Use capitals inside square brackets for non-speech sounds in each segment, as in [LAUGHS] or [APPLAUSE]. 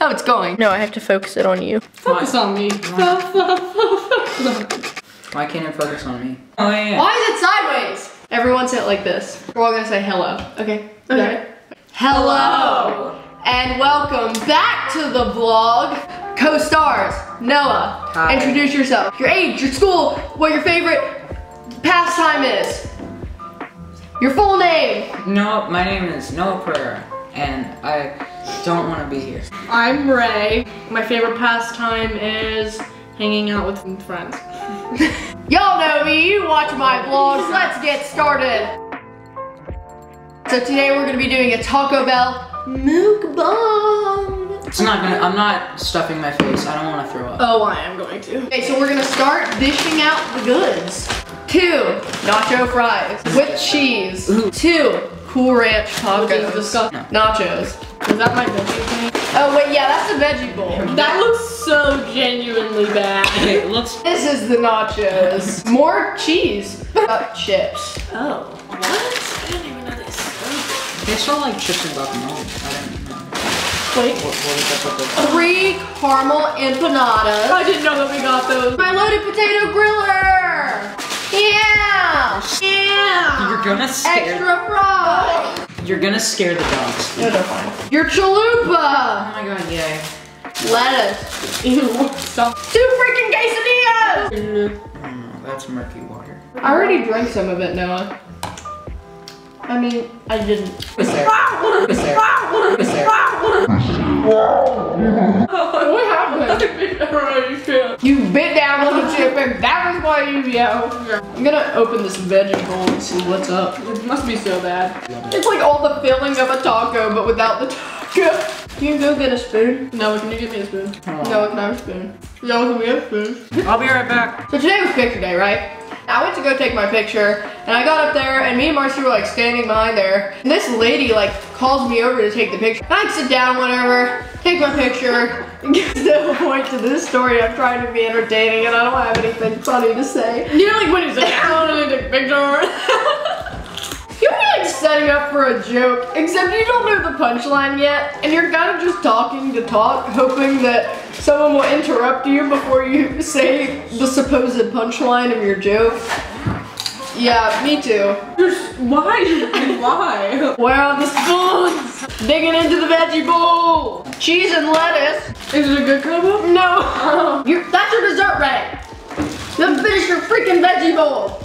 how it's going. No, I have to focus it on you. Focus on me. Why can't it focus on me? Oh yeah. Why is it sideways? Everyone say it like this. We're all gonna say hello. Okay? Okay. it? Hello. And welcome back to the vlog. Co-stars, Noah. Hi. Introduce yourself. Your age, your school, what your favorite pastime is. Your full name. No, my name is Noah Pereira, and I don't want to be here. I'm Rae. My favorite pastime is hanging out with friends. [LAUGHS] Y'all know me, you watch my vlogs. Let's get started. So today we're gonna be doing a Taco Bell mukbang. It's not gonna. I'm not stuffing my face. I don't want to throw up. Oh, I am going to. Okay, so we're gonna start dishing out the goods. Two nacho fries with cheese. Two Cool Ranch tacos. Nachos. Is that my veggie thing? Oh wait, yeah, that's a veggie bowl. That looks so genuinely bad. Okay, [LAUGHS] it looks. This is the nachos. More cheese. Uh, chips. Oh, what? I didn't even know this. They smell like chips and guacamole. I didn't know. Wait, What, what was that supposed Three caramel empanadas. I didn't know that we got those. My loaded potato griller. Yeah. Yeah. You're gonna scare. Extra fry. You're gonna scare the dogs. No, they're fine. Your chalupa. Oh my god, yay. Lettuce. Ew, [LAUGHS] stop. Two freaking quesadillas. Oh, that's murky water. I already drank some of it, Noah. I mean, I didn't. Who's there? Who's there? Who's there? [LAUGHS] You bit down on the chip and that was why you yelled. I'm gonna open this veggie bowl and see what's up. It must be so bad. It's like all the filling of a taco, but without the taco. Can you go get a spoon? No, can you give me a spoon? No, it's not a spoon. No, can we have a spoon? I'll be right back. So today was picture day, right? I went to go take my picture, and I got up there, and me and Marcy were like standing behind there. And this lady like calls me over to take the picture. I sit down, whatever, take my picture. To the [LAUGHS] point to this story. I'm trying to be entertaining, and I don't have anything funny to say. You know, like when he's like, I want to take a picture. [LAUGHS] You're like setting up for a joke, except you don't know the punchline yet, and you're kind of just talking to talk, hoping that someone will interrupt you before you [LAUGHS] say the supposed punchline of your joke. Yeah, me too. Why? [LAUGHS] Why? Where are the spoons? Digging into the veggie bowl. Cheese and lettuce. Is it a good combo? No. You're, that's your dessert, Rae. Then finish your freaking veggie bowl.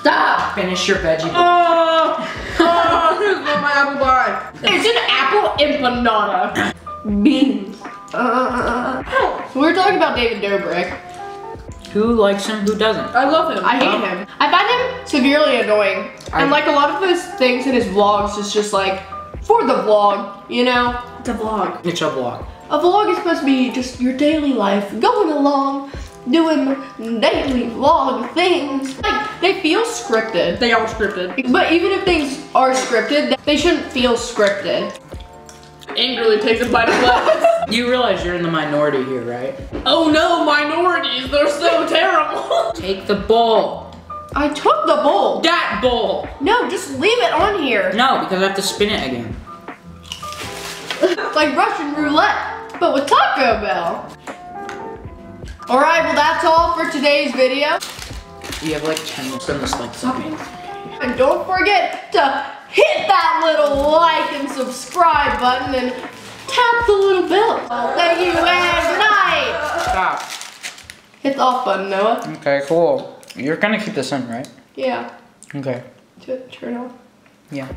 Stop. Finish your veggie. Oh, oh, here's my apple pie. It's an apple empanada. Beans. Uh, uh, uh, uh, we were talking about David Dobrik. Who likes him? Who doesn't? I love him. I hate um, him. I find him severely annoying. I- and like a lot of his things in his vlogs is just like for the vlog, you know? It's a vlog. It's a vlog. A vlog is supposed to be just your daily life, going along, doing daily vlog things. Like, they feel scripted. They are scripted. But even if things are scripted, they shouldn't feel scripted. Angrily takes a bite of lettuce. [LAUGHS] You realize you're in the minority here, right? oh no, minorities, they're so terrible. [LAUGHS] Take the bowl. I took the bowl. that bowl. No, just leave it on here. No, because I have to spin it again. like Russian roulette, but with Taco Bell. All right, well that's all for today's video. You have like 10 minutes spin this like second. And don't forget to hit that little like and subscribe button and tap the little bell. Thank you and good night. Stop. Hit the off button, Noah. Okay, cool. You're gonna keep this in, right? Yeah, Okay. to turn off. Yeah.